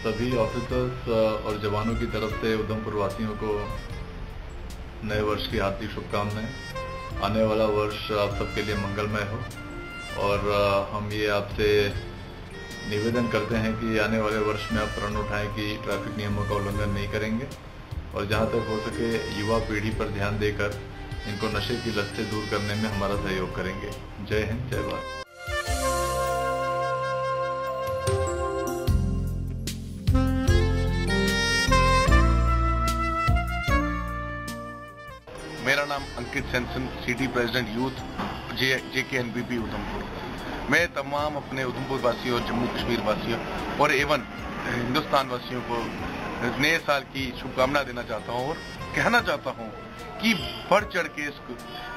सभी ऑफिसर्स और जवानों की तरफ़ से उधमपुर वासियों को नए वर्ष की हार्दिक शुभकामनाएँ। आने वाला वर्ष आप सबके लिए मंगलमय हो। और हम ये आपसे निवेदन करते हैं कि आने वाले वर्ष में आप प्रण उठाएँ कि ट्रैफ़िक नियमों का उल्लंघन नहीं करेंगे। और जहाँ तक हो सके युवा पीढ़ी पर ध्यान देकर इनको नशे की लत से दूर करने में हमारा सहयोग करेंगे। जय हिंद, जय भारत। नाम Ankit sanction, city president youth, J J K NPP Udhampur. मैं तमाम अपने उधमपुर वासियों और जम्मू कश्मीर वासियों और एवं हिंदुस्तान वासियों को नए साल की शुभकामना देना चाहता हूँ और कहना चाहता हूँ कि बढ़ चढ़ के इस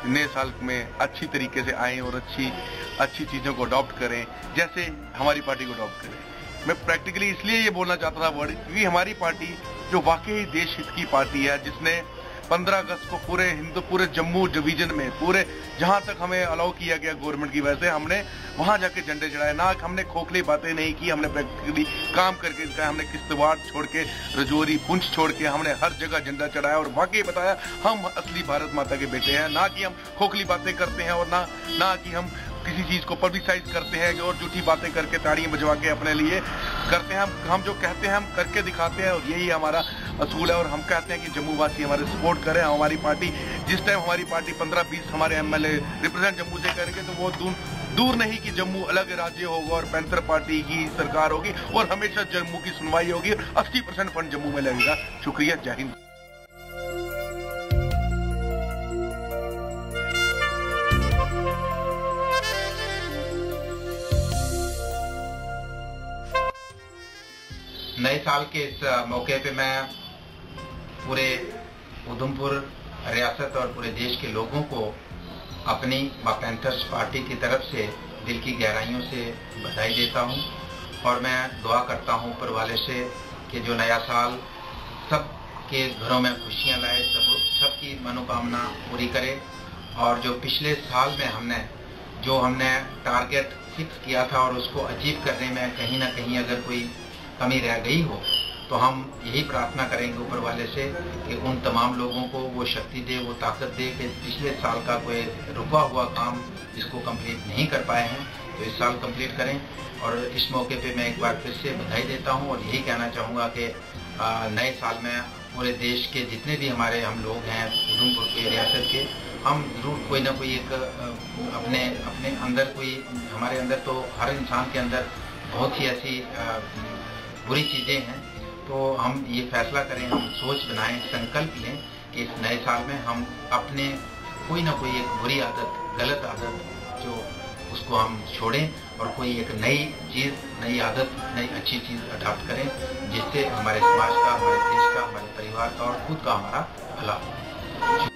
नए साल में अच्छी तरीके से आए और अच्छी अच्छी चीज़ों को अडॉप्ट करें, जैसे हमारी पार्टी को अडॉप्ट करें। मैं प्रैक्टिकली इसलिए ये बोलना चाहता था वर्ड क्योंकि हमारी पार्टी जो वाकई देश हित की पार्टी है, जिसने 15 अगस्त को पूरे हिंदू, पूरे जम्मू डिवीज़न में, पूरे जहाँ तक हमें अलाउ किया गया गवर्नमेंट की वजह से, हमने वहाँ जाके झंडे चढ़ाए। ना हमने खोखली बातें नहीं की, हमने प्रैक्टिकली काम करके दिखाया, हमने किश्तवाड़ छोड़ के, रजौरी, पुंछ छोड़ के, हमने हर जगह झंडा चढ़ाया और वाकई बताया, हम असली भारत माता के बेटे हैं। ना कि हम खोखली बातें करते हैं और ना ना कि हम किसी चीज़ को पब्लिसाइज करते हैं और झूठी बातें करके ताड़ियाँ बजवा के अपने लिए करते हैं। हम हम जो कहते हैं, हम करके दिखाते हैं और यही हमारा असूल है और हम कहते हैं कि जम्मू वासी हमारे सपोर्ट करें हमारी पार्टी, जिस टाइम हमारी पार्टी 15-20 हमारे एमएलए रिप्रेजेंट जम्मू से करेंगे तो वो दूर दूर नहीं कि जम्मू अलग राज्य होगा और पैंथर पार्टी की सरकार होगी और हमेशा जम्मू की सुनवाई होगी अस्सी परसेंट फंड जम्मू में लगेगा। शुक्रिया, जय हिंद। नए साल के इस मौके पे मैं पूरे उधमपुर, रियासत और पूरे देश के लोगों को अपनी पैंथर्स पार्टी की तरफ़ से दिल की गहराइयों से बधाई देता हूँ। और मैं दुआ करता हूँ ऊपर वाले से कि जो नया साल सब के घरों में खुशियाँ लाए, सब, सबकी मनोकामना पूरी करे। और जो पिछले साल में हमने, जो हमने टारगेट फिक्स किया था और उसको अचीव करने में कहीं ना कहीं अगर कोई कमी रह गई हो तो हम यही प्रार्थना करेंगे ऊपर वाले से कि उन तमाम लोगों को वो शक्ति दे, वो ताकत दे कि पिछले साल का कोई रुका हुआ काम जिसको कंप्लीट नहीं कर पाए हैं। तो इस साल कंप्लीट करें। और इस मौके पे मैं एक बार फिर से बधाई देता हूँ और यही कहना चाहूँगा कि नए साल में पूरे देश के जितने भी हमारे हम लोग हैं, उधमपुर के, रियासत के, हम ज़रूर कोई ना कोई एक अपने अपने अंदर कोई, हमारे अंदर तो हर इंसान के अंदर बहुत ही ऐसी बुरी चीज़ें हैं। तो हम ये फैसला करें, हम सोच बनाएँ, संकल्प लें कि इस नए साल में हम अपने कोई ना कोई एक बुरी आदत, गलत आदत जो उसको हम छोड़ें और कोई एक नई चीज़, नई आदत, नई अच्छी चीज़ अडाप्ट करें, जिससे हमारे समाज का, हमारे देश का, हमारे परिवार का और खुद का हमारा भला हो।